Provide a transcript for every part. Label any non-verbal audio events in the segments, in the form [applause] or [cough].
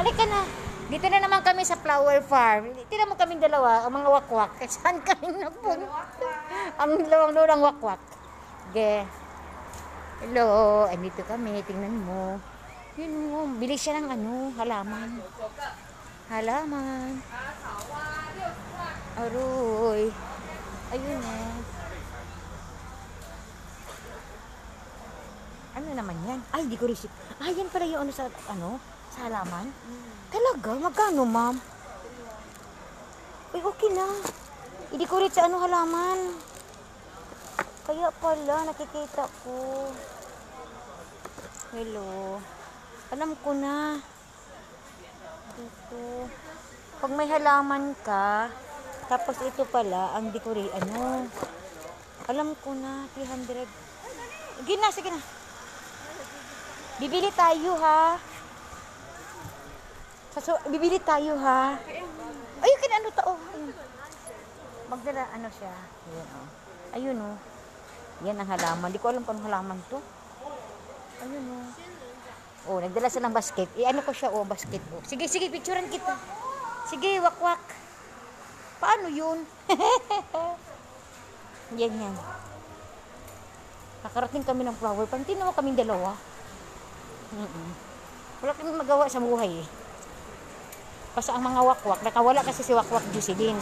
Halika na. Dito na naman kami sa flower farm. Tira mo kaming dalawa, ang mga wakwak. Eh, saan kami napunta? ang dalawang lulang wakwak. Ge. Hello. Andito kami. Tingnan mo. Yun mo. Bili siya ng ano, halaman. Halaman. Aroy. Ayun eh. Ano naman yan? Ay, di ko receipt. Ay, yan pala yung ano sa, ano, sa halaman. Talaga? Magkano, ma'am? Uy, okay na. Rin sa ano halaman. Kaya pala, nakikita ko. Hello. Alam ko na. Dito. Pag may halaman ka, tapos ito pala, ang decorate, ano. Alam ko na, 300. Sige na, sige na. Bibili tayo, ha? Kaso, bibili tayo, ha? Ayun, kin ano to, oh. Magdala, ano siya. Ayun, oh. Ayun, oh. Yan ang halaman. Di ko alam kung halaman to. Ayun, oh. Oh, nagdala siya ng basket. Eh, ano ko siya, oh, basket, oh. Sige, sige, picturean kita. Sige, wak-wak. Paano yun? [laughs] yan, yan. Nakarating kami ng flower. Tingnan mo kaming dalawa. Mm-mm. Wala kami magawa sa buhay eh. Basta ang mga wakwak, nakawala kasi si wakwak Jocelyn.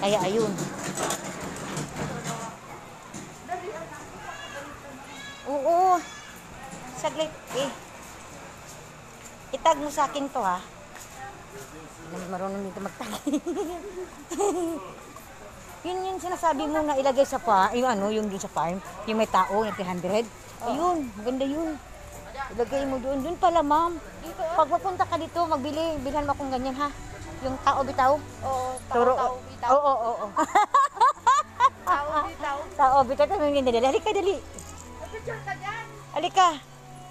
Kaya ayun. Oo. Saglit eh. Itag mo sa akin to ha. Marunong dito magtag. [laughs] yun yung sinasabi mo na ilagay sa pa, yung ano, yung dun sa farm, yung may tao, yung 300. Ayun, maganda yun. Ilagay mo doon. Doon pala, ma'am. Dito, Pag mapunta ka dito, magbili. Bilhan mo akong ganyan, ha? Yung tao bitaw. Oo, tao, tao, bitaw. Oo, oo, oo. [laughs] Tao, bitaw. Tao bitaw. Yung nila. Halika, dali. Picture ka dyan. Halika.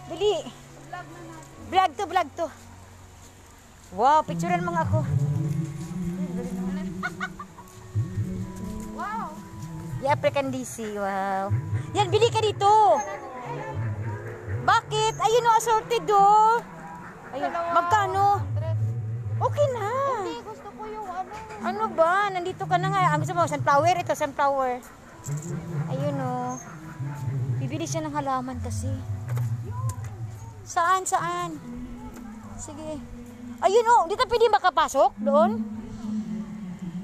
Dali. Vlog na natin. Vlog to, vlog to. Wow, picturean mo nga ako. [laughs] Wow. The African DC, wow. Yan, bili ka dito. Assorted do. Ayun, magkano? Okay na. Hindi, gusto ko yung ano. Ano ba? Nandito ka na nga. Ang gusto mo, sunflower? Ito, sunflower. Ayun o. Bibili siya ng halaman kasi. Saan? Saan? Sige. Ayun o. Dito pwede makapasok? Doon?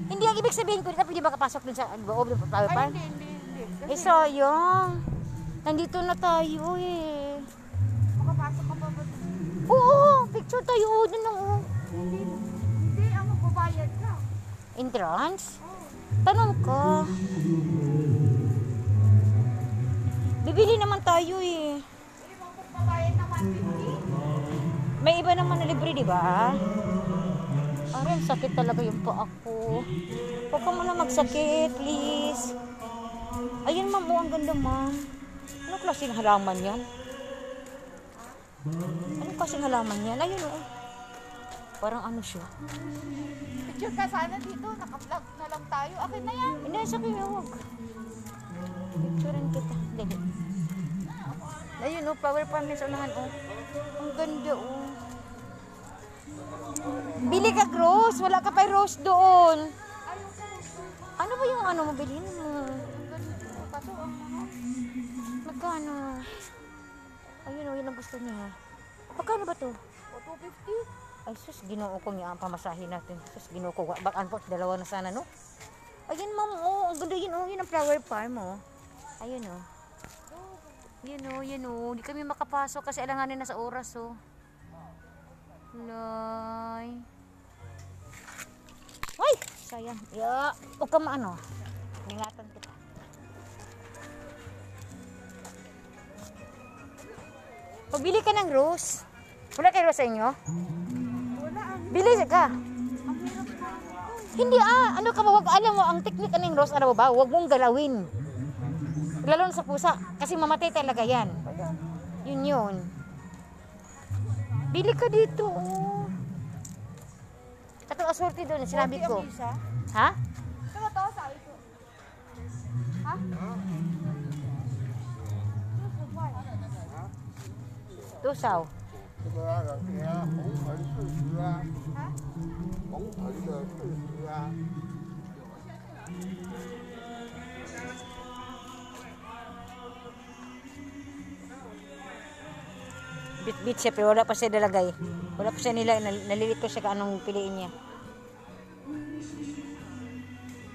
Hindi ang ibig sabihin ko, dito pwede makapasok doon sa loob ng flower Ay, farm? hindi, hindi, hindi. Eh, sayang. Nandito na tayo eh. Makapasok ka pa ba? dun? Oo, picture tayo. Doon na oh. Hindi, hindi, ang magbabayad ka. Entrance? Tanong ka. Bibili naman tayo eh. Hindi mo magbabayad ng 150. May iba naman na libre, di ba? Aray, sakit talaga yung paa ko. Huwag ka muna magsakit, please. Ayun, ma'am. Oh, ang ganda, ma'am. Anong klaseng halaman yan? Anong klaseng halaman yan? Ayun, oh. Parang ano siya. Picture ka sana dito. Naka-vlog na lang tayo. Akin na yan. Hindi, sa akin, huwag. Picturean kita. Dali. Ayun, oh. Flower farm sa unahan, oh. Ang ganda, oh. Bili ka, Rose. Wala ka pa rose doon. Ano ba yung ano mo bilhin mo? Mahal. Magkano? Ayun o, yun ang gusto niya. Magkano ba to? O, 250. Ay, sus, ginoo ko niya ang pamasahin natin. Sus, ginoo ko. Back and forth, dalawa na sana, no? Ayun, ma'am, oh. Ang ganda yun, oh. Yun ang flower farm, oh. Ayun, oh. Yun, oh, yun, oh. Hindi kami makapasok kasi alanganin na sa oras, oh. Lay. Ay! Sayang. Ya, huwag ka maano. Ingatan kita. Pabili ka ng rose. Wala kayo rose sa inyo? Wala Bili ka. Hindi ah, ano ka ba, wag alam mo, ang technique ng rose, ano ba, wag mong galawin. Lalo na sa pusa, kasi mamatay talaga yan. Yun yun. Bili ka dito. oh. Katong assorted doon, sinabi ko. Ha? Tusaw. 这个那个给俺红粉是十元。 Bit-bit siya, pero wala pa siya dalagay. Wala pa siya nila, nal- nalilito siya kung anong piliin niya.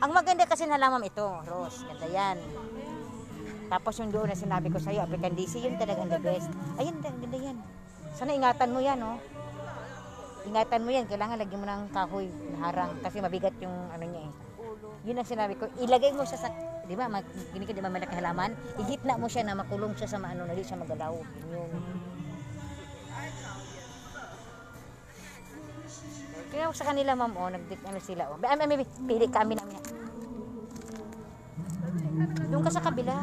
Ang maganda kasi na lamang ito, Rose. Ganda yan. Tapos yung doon na sinabi ko sa'yo, African DC, yun talagang the best. Ayun, ganda yan. Sana ingatan mo yan, oh. Ingatan mo yan. Kailangan lagyan mo ng kahoy na harang. Kasi mabigat yung ano niya eh. Yun ang sinabi ko. Ilagay mo siya sa, di ba, mag, gini ka, di ba, malaki halaman? Ihitna mo siya na makulong siya sa maano, na di siya magalaw. Yun yun. Kaya sa kanila, ma'am, oh, nag ano sila, oh. Ay, ay, pili ka, amin, amin. Doon ka sa kabila.